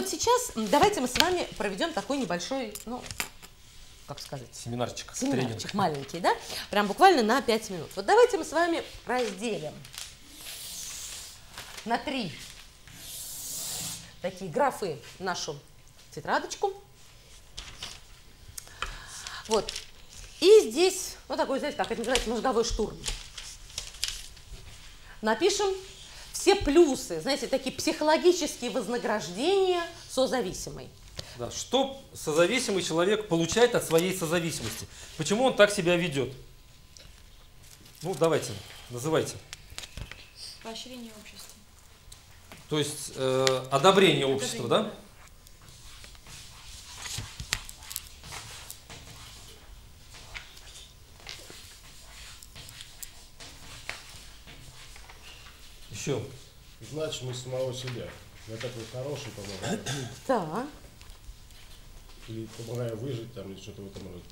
Вот сейчас давайте мы с вами проведем такой небольшой, ну, как сказать, Семинарчик, семинарчик тренинг. маленький, да? Прям буквально на 5 минут. Вот давайте мы с вами разделим на три такие графы нашу тетрадочку. Вот. И здесь, вот такой, знаете, как это называется, мозговой штурм. Напишем все плюсы, знаете, такие психологические вознаграждения созависимой. Да, что созависимый человек получает от своей созависимости? Почему он так себя ведет? Ну, давайте, называйте. Поощрение общества. То есть э, одобрение общества, да? Еще. Значимость самого себя. Я такой хороший помогаю. Так. Или помогаю выжить там, или что-то в этом роде.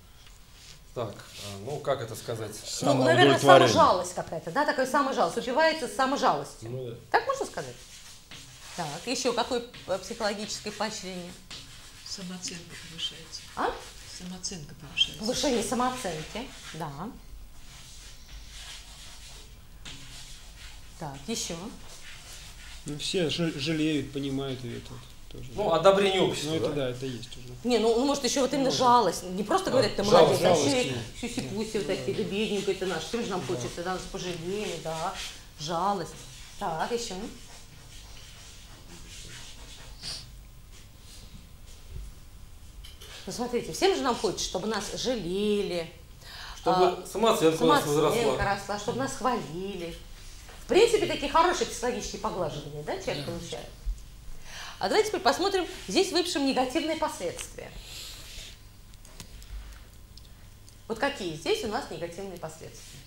Так, а, ну как это сказать? Ну, наверное, саможалость какая-то, да, такая саможалость. Убивается саможалостью. Ну, да. Так можно сказать? Так, еще какое э, психологическое поощрение? Самооценка повышается. А? Самооценка повышается. Повышение самооценки, да. Так, еще. Ну, все жа- жалеют, понимают и это тоже. Ну, одобрение Ну, общества, это да? да, это есть уже. Не, ну, ну, может, еще вот именно жалость. Не просто говорят, ты жалость, молодец, а жалость, еще и сюси-пуси вот такие, да бедненькая ты наш, что же нам хочется, да, пожалели, да, жалость. Так, еще. Ну, смотрите, всем же нам хочется, чтобы нас жалели, Чтобы а, самооценка у нас самооценка возросла. росла, чтобы нас хвалили. В принципе, такие хорошие психологические поглаживания, да, человек получает. А давайте теперь посмотрим, здесь выпишем негативные последствия. Вот какие здесь у нас негативные последствия?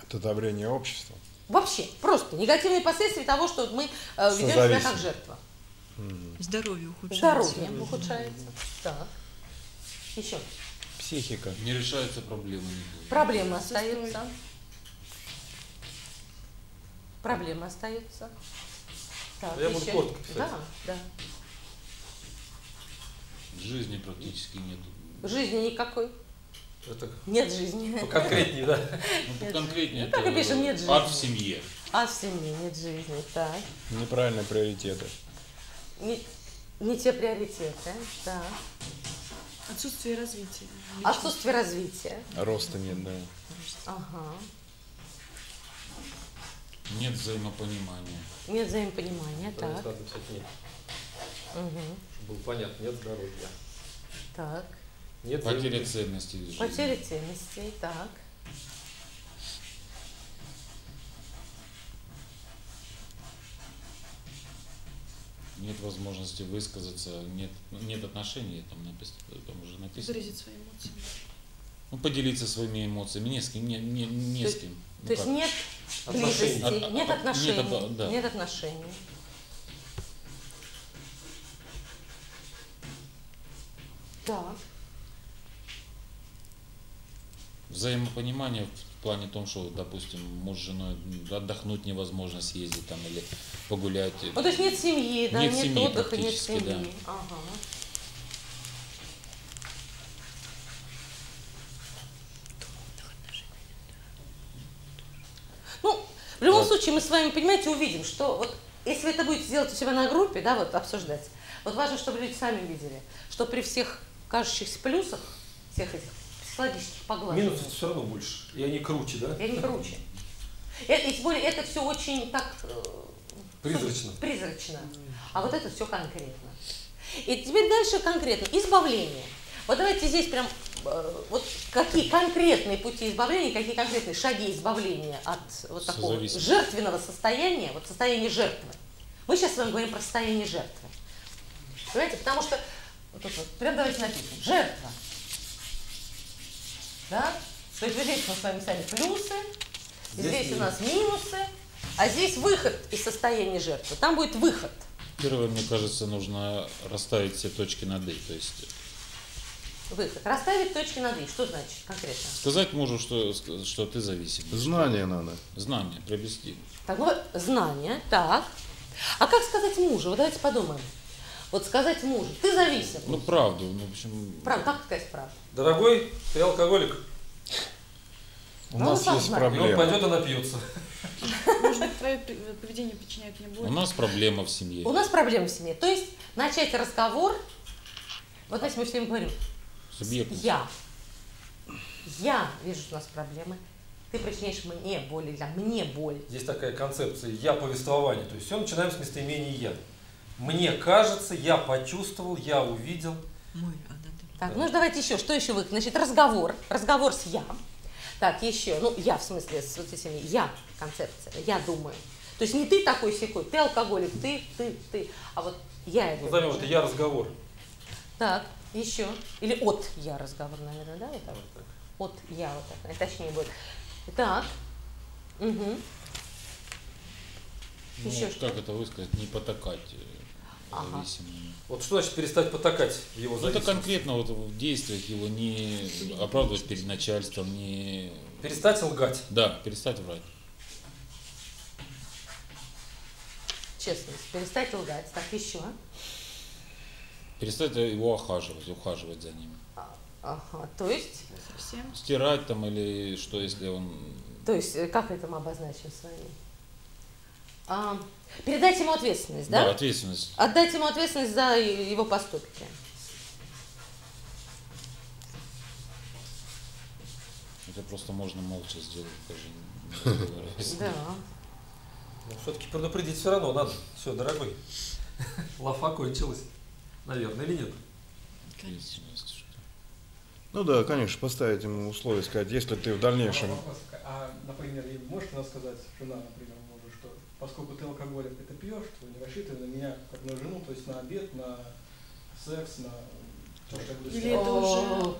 От одобрения общества. Вообще, просто негативные последствия того, что мы э, ведем себя как жертва. Здоровье ухудшается. Здоровье ухудшается. Так. Еще. Психика. Не решаются проблемы. Проблемы остаются. Проблемы остаются. Так, Я буду еще. коротко писать. Да, да. Жизни практически нету. Жизни никакой. Это Нет жизни. конкретнее, да? Ну, конкретнее, Ну, так и пишем, нет ад в жизни. семье. А в семье нет жизни. Так. Неправильные приоритеты. Не, не те приоритеты. Так. Отсутствие развития. Отсутствие развития. Роста нет, да. Ага. Нет взаимопонимания. Нет взаимопонимания. Да, Так. надо писать нет. Угу. Чтобы было понятно, нет здоровья. Так. Нет Потеря ценностей. Потеря ценностей. Так. Нет возможности высказаться, нет, нет отношений, там, написано, там уже написано. Выразить свои эмоции. Ну, поделиться своими эмоциями, не с кем, не, не, не То- с кем. Ну, То есть как? нет Отношений. близости, От- нет от- нет отношений. от- да. Нет отношений. Так. Взаимопонимание в плане том, что, допустим, муж с женой отдохнуть невозможно съездить там или погулять. Ну, то есть нет семьи, да, Нет нет, семьи отдыха, нет семьи. да. Ага. Ну, в любом Вот. случае, мы с вами, понимаете, увидим, что вот если вы это будете делать у себя на группе, да, вот обсуждать, вот важно, чтобы люди сами видели, что при всех кажущихся плюсах, всех этих психологических поглаживаний, Минусов все равно больше. И они круче, да? я не круче. Это, и тем более это все очень так э, Призрачно. призрачно. А вот это все конкретно. И теперь дальше конкретно. Избавление. Вот давайте здесь прям, э, вот какие конкретные пути избавления, какие конкретные шаги избавления от вот такого жертвенного состояния, вот состояния жертвы. Мы сейчас с вами говорим про состояние жертвы. Понимаете, потому что, вот тут вот, прям давайте напишем, жертва. Да? То есть вот здесь мы с вами писали плюсы, Здесь здесь, у нас минусы, а здесь выход из состояния жертвы. Там будет выход. Первое, мне кажется, нужно расставить все точки над «и». То есть Выход. Расставить точки над «и». Что значит конкретно? сказать мужу, что, что ты зависим. Знания надо. Знания приобрести. Так, ну, знания, так. А как сказать мужу? Вот давайте подумаем. Вот сказать мужу, ты зависим. Ну, правду, ну, в общем... Правда, как сказать правду? Дорогой, ты алкоголик. У Ну, нас сам есть знаете. И он проблема. пойдет и напьется. Может быть, твое пи- поведение причиняет мне У боль? нас проблема в семье. У нас проблемы в семье. То есть начать разговор, вот знаете, мы все время говорим, Субъект. я, я вижу, что у нас проблемы, ты причиняешь мне боль, или мне боль. Есть такая концепция «я повествование». То есть все начинаем с местоимения «я». Мне кажется, я почувствовал, я увидел. Мой, а да, да. Так, ну давайте еще, что еще вы? Значит, разговор, разговор с я. Так, еще, ну я в смысле с вот этими я концепция, я думаю. То есть не ты такой секой, ты алкоголик, ты, ты, ты, а вот я его. Назовем вижу. это «я разговор». Так, еще. Или от я разговор, наверное, да? Вот так? От я вот так, точнее будет. Так. Угу. Ну, Еще что? как это высказать? Не потакать Ага. Вот что значит перестать потакать в его Ну, это зависимости? конкретно вот в действиях его не оправдывать перед начальством, не... Перестать лгать. Да, перестать врать. Честность. Перестать лгать. Так, еще. Перестать его охаживать, ухаживать за ним. А, Ага, то есть, Совсем? Стирать там или что, если он... то есть, э, как это мы обозначим с вами? А, передать ему ответственность, да? Да, ответственность. Отдать ему ответственность за его поступки. Это просто можно молча сделать, даже не. Да. Но все-таки предупредить все равно надо. Все, дорогой. Лафа кончилась. Наверное, или нет? Что- Ну да, конечно, поставить ему условия, сказать, если ты в дальнейшем... Вопрос, А, например, можешь она сказать, жена, например, поскольку ты алкоголик это пьешь, то не рассчитывай на меня как на жену, то есть на обед, на секс, на то, что я буду Или это уже-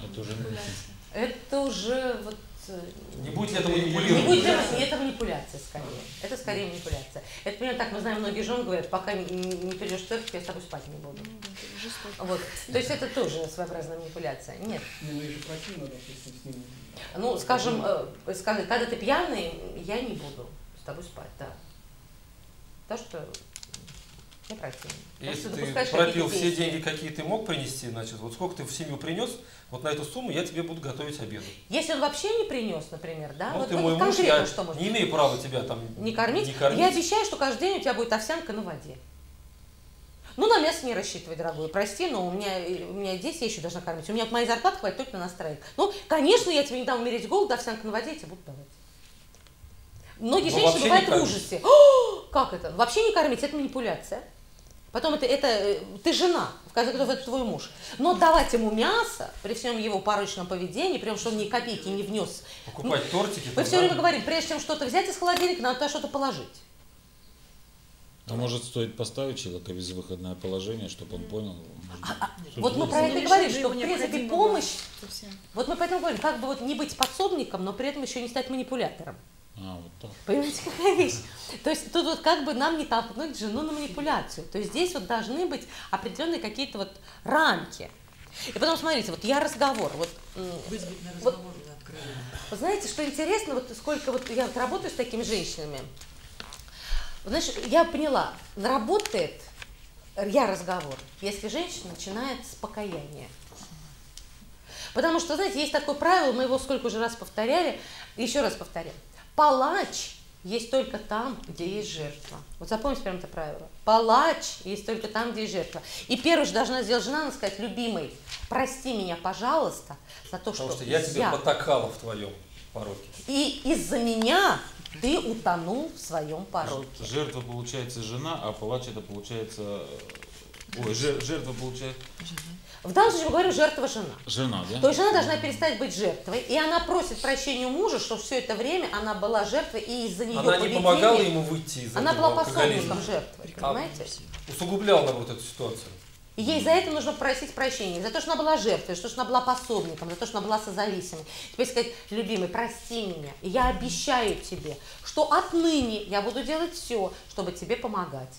Это уже... Манипуляция. Это уже вот... э, Не будет ли это Не будет манипулировать? ли это манипуляция скорее. Это скорее манипуляция. Это примерно так, мы знаем, многие жены говорят, пока не, не придешь в церковь, я с тобой спать не буду. Ну, жестоко. Вот. То есть это тоже своеобразная манипуляция. Нет. Не, ну и же противно, допустим, с ним. Ну, скажем, э, скажем, когда ты пьяный, я не буду тобой спать, да. То, что мне противно. То, Если ты пропил все действия. деньги, какие ты мог принести, значит, вот сколько ты в семью принес, вот на эту сумму я тебе буду готовить обеды. Если он вообще не принес, например, да, ну, вот, ты мой вот муж, я что может не имею права тебя там не кормить. не кормить. Я обещаю, что каждый день у тебя будет овсянка на воде. Ну, на мясо не рассчитывай, дорогой. Прости, но у меня, у меня дети, я еще должна кормить. У меня моей зарплаты хватит только на настроение. Ну, конечно, я тебе не дам умереть голода, овсянка на воде я тебе буду давать. Многие Но женщины вообще бывают в ужасе. «О, как это? Вообще не кормить, это манипуляция. Потом это, это э, ты жена, в конце концов, это твой муж. Но давать ему мясо, при всем его порочном поведении, при том, что он ни копейки не внес. Покупать тортики. Мы все да? время говорим, прежде чем что-то взять из холодильника, надо туда что-то положить. А может стоит поставить человека в безвыходное положение, чтобы он понял? может, что Вот мы про это и говорим, что в принципе помощь, вот мы поэтому говорим, как бы вот не быть подсобником, но при этом еще не стать манипулятором. А, вот так. Понимаете, какая вещь? То есть тут вот как бы нам не толкнуть жену на манипуляцию. То есть здесь вот должны быть определенные какие-то вот рамки. И потом смотрите, вот я разговор, вот Вызвать на Вот- разговор, да, откровенно. Вы знаете, что интересно, вот сколько вот я вот работаю с такими женщинами, знаешь, я поняла, работает я разговор, если женщина начинает с покаяния. Потому что, знаете, есть такое правило, мы его сколько уже раз повторяли, еще раз повторяем. Палач есть только там, где есть жертва. Вот запомните прям это правило. Палач есть только там, где есть жертва. И первое, что должна сделать жена, она сказать, любимый, прости меня, пожалуйста, за то, Потому что, что я тебе потакала в твоем пороке. и из-за меня ты утонул в своем пороке. Жертва получается жена, а палач это получается... Ой, жер- жертва получается В данном случае мы говорим жертва жена. жена, да? То есть жена должна перестать быть жертвой, и она просит прощения у мужа, что все это время она была жертвой, и из-за нее Она не помогала ему выйти из она была пособником жертвы, А понимаете? Усугубляла она вот эту ситуацию. И ей за это нужно просить прощения, за то, что она была жертвой, за то, что она была пособником, за то, что она была созависимой. Теперь сказать, любимый, прости меня, и я обещаю тебе, что отныне я буду делать все, чтобы тебе помогать.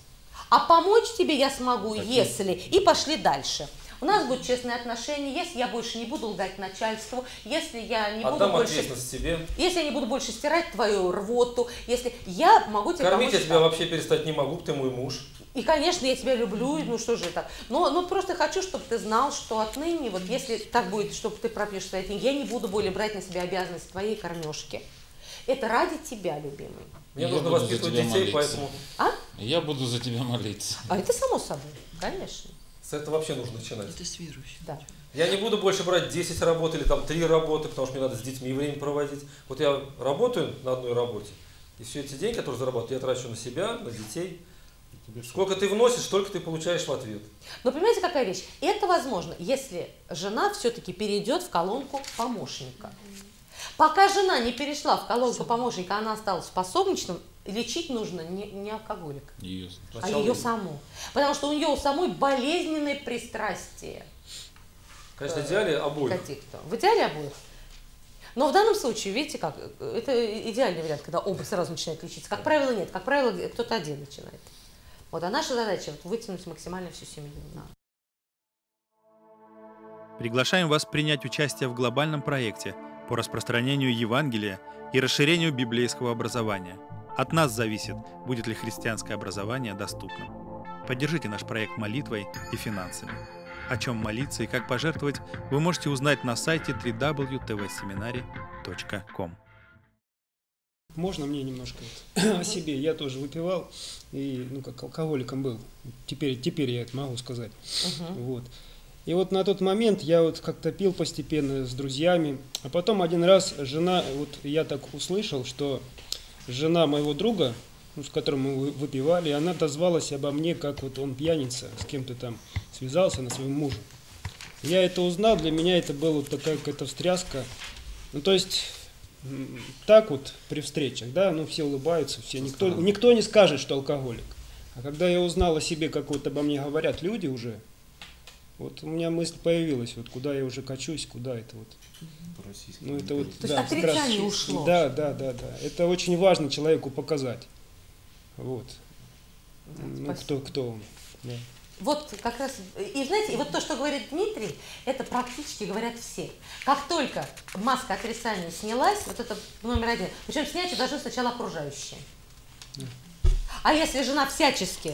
А помочь тебе я смогу, Таким- если... И пошли дальше. У нас будут честные отношения, если я больше не буду лгать начальству, если я не буду Отдам больше... ответственность себе. Если я не буду больше стирать твою рвоту, если я могу тебе Кормить я тебя так. вообще перестать не могу, ты мой муж. И, конечно, я тебя люблю, ну что же так. Но, но просто хочу, чтобы ты знал, что отныне, вот если так будет, чтобы ты пропьешь свои деньги, я не буду более брать на себя обязанность твоей кормежки. Это ради тебя, любимый. Мне Я нужно воспитывать детей, молиться. поэтому А? Я буду за тебя молиться. А это само собой, конечно. с этого вообще нужно начинать. Это с верующим. Да. Я не буду больше брать 10 работ или там 3 работы, потому что мне надо с детьми время проводить. Вот я работаю на одной работе, и все эти деньги, которые зарабатываю, я трачу на себя, на детей. Сколько ты вносишь, столько ты получаешь в ответ. Но понимаете, какая вещь? Это возможно, если жена все-таки перейдет в колонку помощника. Пока жена не перешла в колонку помощника, она осталась способничным, лечить нужно не, не алкоголика, Ее. а ее саму. Потому что у нее у самой болезненное пристрастие Конечно, в идеале обоих. В идеале обоих. Но в данном случае, видите как, это идеальный вариант, когда оба сразу начинают лечиться. Как правило, нет. Как правило, кто-то один начинает. Вот, а наша задача вот, вытянуть максимально всю семью. на Приглашаем вас принять участие в глобальном проекте по распространению Евангелия и расширению библейского образования. От нас зависит, будет ли христианское образование доступным. Поддержите наш проект молитвой и финансами. О чем молиться и как пожертвовать, вы можете узнать на сайте www.tvseminary.com. Можно мне немножко о себе? Я тоже выпивал и, ну, как алкоголиком был. Теперь, теперь я это могу сказать. Мгм. Вот. И вот на тот момент я вот как-то пил постепенно с друзьями, а потом один раз жена, вот я так услышал, что жена моего друга, ну, с которым мы вы- выпивали, она дозвалась обо мне, как вот он пьяница, с кем-то там связался на своем мужа. Я это узнал, для меня это была вот такая какая-то встряска. Ну, то есть, так вот при встречах, да, ну, все улыбаются, все, никто, никто не скажет, что алкоголик. А когда я узнал о себе, как вот обо мне говорят люди уже, вот у меня мысль появилась, вот куда я уже качусь, куда это вот. Ну, это вот, То есть да, отрицание как раз- ушло. Да, да, да, да. Это очень важно человеку показать. Вот. Да, Ну, спасибо. кто, кто он. Да. Вот как раз, и знаете, и вот то, что говорит Дмитрий, это практически говорят все. Как только маска отрицания снялась, вот это номер один, причем снять ее должны сначала окружающие. А если жена всячески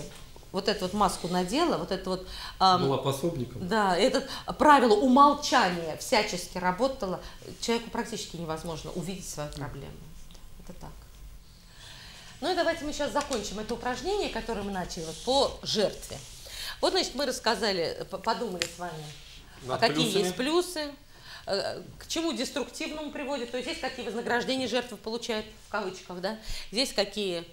вот эту вот маску надела, вот это вот, ам, Была пособником. да, это правило умолчания всячески работало, человеку практически невозможно увидеть свою проблему. Это так. Ну и давайте мы сейчас закончим это упражнение, которое мы начали по жертве. Вот, значит, мы рассказали, подумали с вами, а Над какие плюсами. есть плюсы, э, к чему деструктивному приводит, то есть есть какие вознаграждения жертвы получает, в кавычках, да, здесь какие,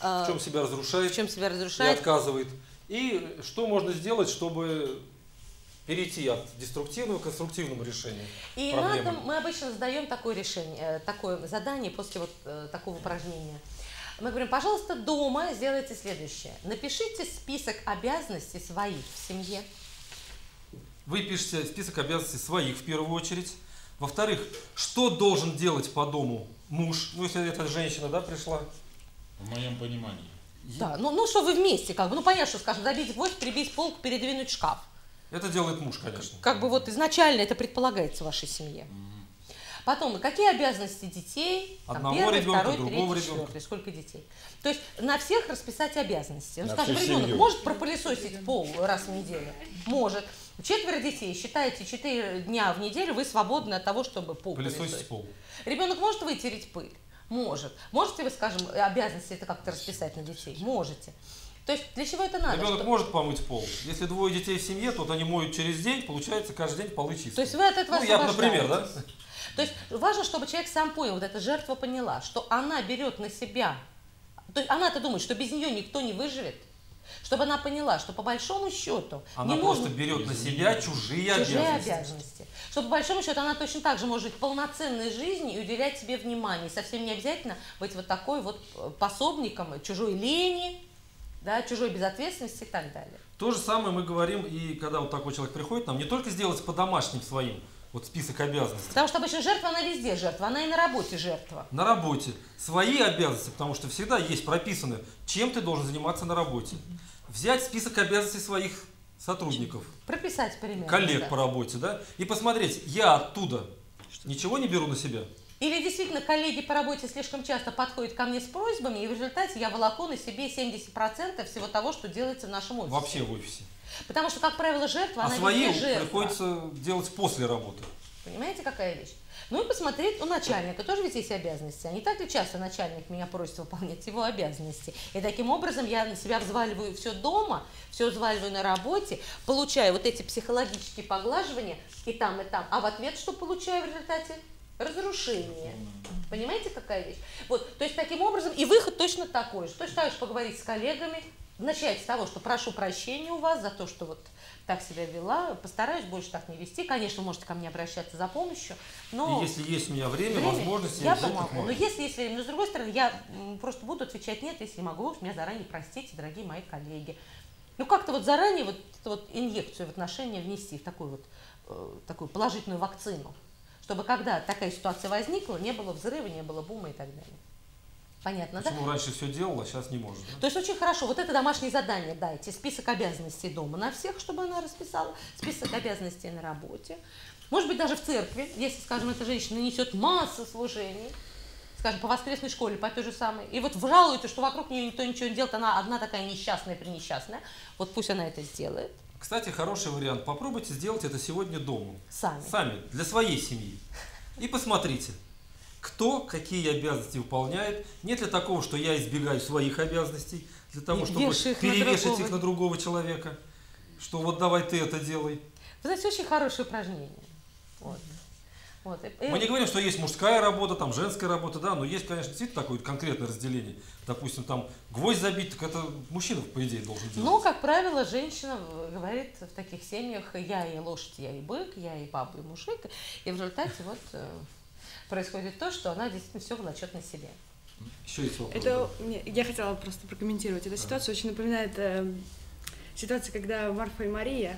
В чем себя разрушает в чем себя и разрушает. отказывает. И что можно сделать, чтобы перейти от деструктивного к конструктивному решению И проблемы. надо, мы обычно задаем такое решение, э, такое задание после вот э, такого упражнения. Мы говорим, пожалуйста, дома сделайте следующее. Напишите список обязанностей своих в семье. Вы пишете список обязанностей своих в первую очередь. Во-вторых, что должен делать по дому муж, ну если это женщина, да, пришла. В моем понимании. Да, ну, ну что вы вместе, как бы, ну понятно, что скажем, забить гвоздь, прибить полку, передвинуть шкаф. Это делает муж, конечно. Как бы вот изначально это предполагается в вашей семье. Потом, какие обязанности детей? Там, Одного первый, ребенка, второй, другого третий, ребенка. четвертый, сколько детей. То есть на всех расписать обязанности. Ну, На скажем, ребенок семью. может пропылесосить пол раз в неделю? Может. Четверо детей, считайте, четыре дня в неделю вы свободны от того, чтобы пол Пылесосить пылесосить. пол. Ребенок может вытереть пыль? Может. Можете вы, скажем, обязанности это как-то расписать на детей? Можете. То есть для чего это надо? Ребенок Что- может помыть пол. Если двое детей в семье, то вот они моют через день, получается каждый день полы чистые. То есть вы от этого Ну, я, например, да? То есть важно, чтобы человек сам понял, вот эта жертва поняла, что она берет на себя, то есть она-то думает, что без нее никто не выживет, чтобы она поняла, что по большому счету Она не просто нужно берет на себя чужие, чужие обязанности. обязанности. Что по большому счету она точно так же может жить полноценной жизнью и уделять себе внимание. И совсем не обязательно быть вот такой вот э, пособником чужой лени, да, чужой безответственности и так далее. То же самое мы говорим, и когда вот такой человек приходит, нам не только сделать по домашним своим, вот список обязанностей, Потому что обычно жертва, она везде жертва, она и на работе жертва. на работе свои обязанности, потому что всегда есть прописано, чем ты должен заниматься на работе. Взять список обязанностей своих сотрудников, Прописать примерно. коллег да. по работе, да, и посмотреть, я оттуда ничего не беру на себя. Или действительно коллеги по работе слишком часто подходят ко мне с просьбами, и в результате я волоку на себе 70% всего того, что делается в нашем офисе. Вообще в офисе. Потому что, как правило, жертва, А она свои везде жертва. приходится делать после работы. Понимаете, какая вещь? Ну и посмотреть у начальника, тоже ведь есть обязанности. А не так ли часто начальник меня просит выполнять его обязанности? И таким образом я на себя взваливаю все дома, все взваливаю на работе, получаю вот эти психологические поглаживания и там, и там. А в ответ что получаю в результате? Разрушение. Понимаете, какая вещь? Вот, то есть таким образом, и выход точно такой же. Точно так же поговорить с коллегами, начать с того, что прошу прощения у вас за то, что вот так себя вела, постараюсь больше так не вести. Конечно, можете ко мне обращаться за помощью, но... И если есть у меня время, время возможность, я помогу. Но если есть время, но с другой стороны, я просто буду отвечать нет, если могу, вы меня заранее простите, дорогие мои коллеги. Ну как-то вот заранее вот, вот инъекцию в отношения внести, в такую вот э, такую положительную вакцину, чтобы когда такая ситуация возникла, не было взрыва, не было бума и так далее. Понятно, да? Почему раньше все делал, а сейчас не может? да? То есть очень хорошо, вот это домашнее задание дайте, список обязанностей дома на всех, чтобы она расписала, список обязанностей на работе. Может быть, даже в церкви, если, скажем, эта женщина несет массу служений, скажем, по воскресной школе, по той же самой, и вот жалуется, что вокруг нее никто ничего не делает, она одна такая несчастная, пренесчастная, вот пусть она это сделает Кстати, хороший вариант. Попробуйте сделать это сегодня дома. сами. Сами, для своей семьи. И посмотрите, кто какие обязанности выполняет. Нет ли такого, что я избегаю своих обязанностей для того, И чтобы их на перевешать другого. их на другого человека? Что вот давай ты это делай. Вы знаете, очень хорошее упражнение. Вот. Вот. И- и- Мы не говорим, что есть мужская работа, там женская работа, да, но есть, конечно, действительно такое конкретное разделение. Допустим, там гвоздь забить, так это мужчина, по идее, должен делать. Но, как правило, женщина говорит в таких семьях, я и лошадь, я и бык, я и баба, и мужик. И в результате вот э, происходит то, что она действительно все влачет на себе. Еще есть вопрос. Это не, я хотела просто прокомментировать. Эта ситуация очень напоминает э, ситуацию, когда Марфа и Мария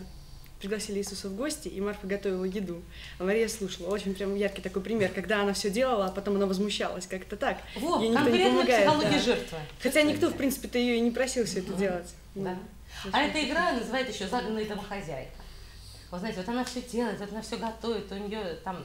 пригласили Иисуса в гости, и Марфа готовила еду, а Мария слушала. Очень прям яркий такой пример, когда она все делала, а потом она возмущалась. Как-то так. Вот, Ей никто не помогает, психология да. жертвы. Хотя никто, в принципе-то, ее и не просил все это Мгм. делать. Да. Ну, А эта игра называется еще загнанная домохозяйка. Вот знаете, вот она все делает, вот она все готовит, у нее там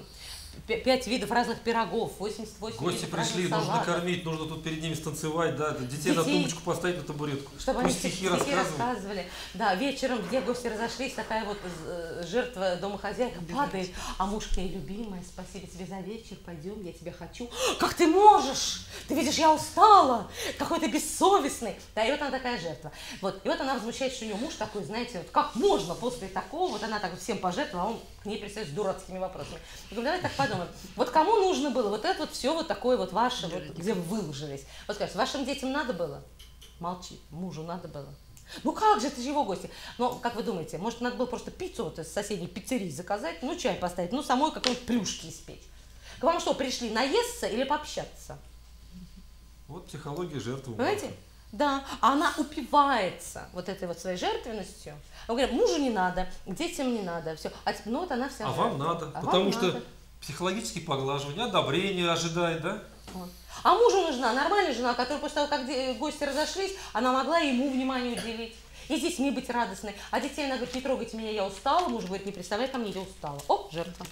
пять видов разных пирогов, 88 Гости пришли, нужно салатов. кормить, нужно тут перед ними станцевать, да, детей, на Детей. тумбочку поставить на табуретку. Чтобы Пусть они стихи, стихи рассказывают. рассказывали. Да, вечером, где гости разошлись, такая вот э, жертва домохозяйка падает, а муж к ней, любимая, спасибо тебе за вечер, пойдем, я тебя хочу. Как ты можешь? Ты видишь, я устала, какой ты бессовестный. Да, и вот она такая жертва. Вот, и вот она возмущается, что у нее муж такой, знаете, вот как можно после такого, вот она так вот всем пожертвовала, а он к ней пристает с дурацкими вопросами. Я говорю, давай так подумаем, вот кому нужно было вот это вот все вот такое вот ваше, вот, где вы выложились? Вот скажите, вашим детям надо было? Молчи, мужу надо было. Ну как же, это же его гости. Ну, как вы думаете, может, надо было просто пиццу вот из соседней пиццерии заказать, ну, чай поставить, ну, самой какой-нибудь плюшки испечь. К вам что, пришли наесться или пообщаться? Вот психология жертвы. Понимаете? Да, а она упивается вот этой вот своей жертвенностью. Он говорит, мужу не надо, детям не надо, все. А ну вот она вся А вам жертва. надо, А вам потому что надо. Психологические поглаживания, одобрение ожидает, да? Вот. А мужу нужна нормальная жена, которая после того, как де- гости разошлись, она могла ему внимание уделить. И с детьми быть радостной. А детей она говорит, не трогайте меня, я устала. Муж говорит, не представляй ко мне, я устала. О, жертва.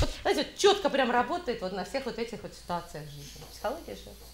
Вот, знаете, четко прям работает вот на всех вот этих вот ситуациях жизни. Психология жертвы.